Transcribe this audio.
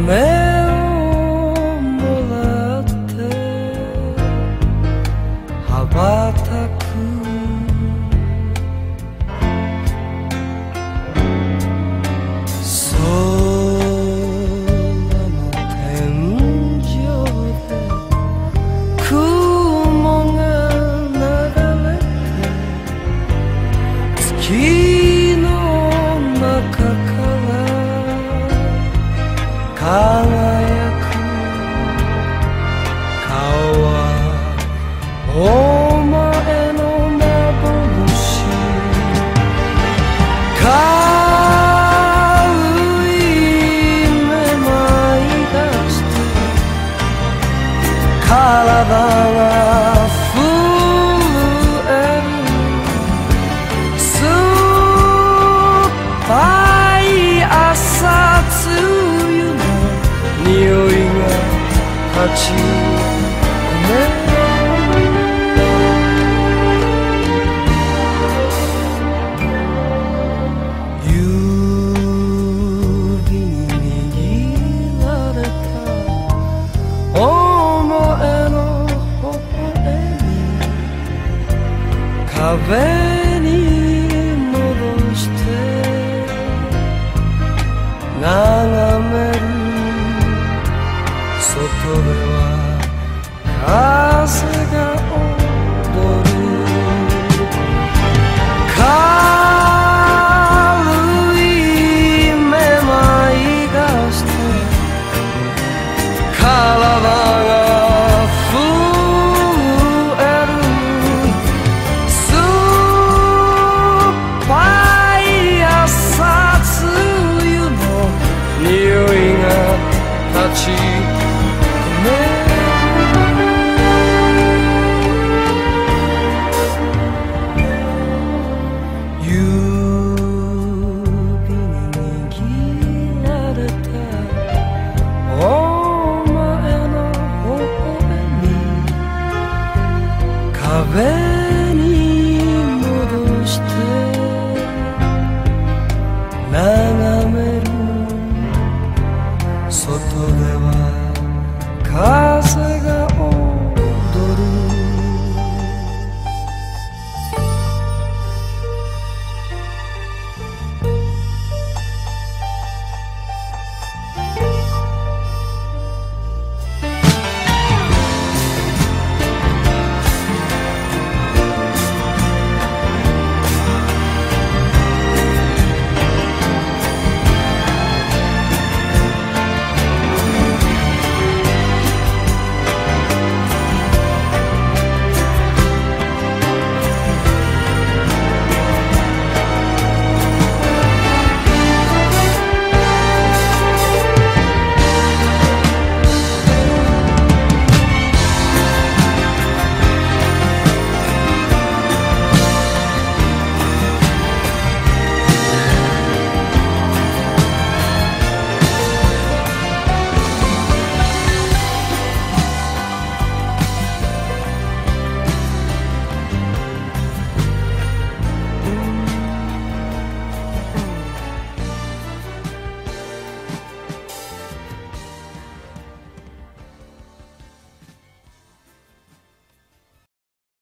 雨をもらって羽ばたく。空の天井で雲が流れて月「お前の孫の死」「かういめまいがして。体が震える。酸っぱい朝露の匂いがんね」壁に戻して眺める。外では風起。Cause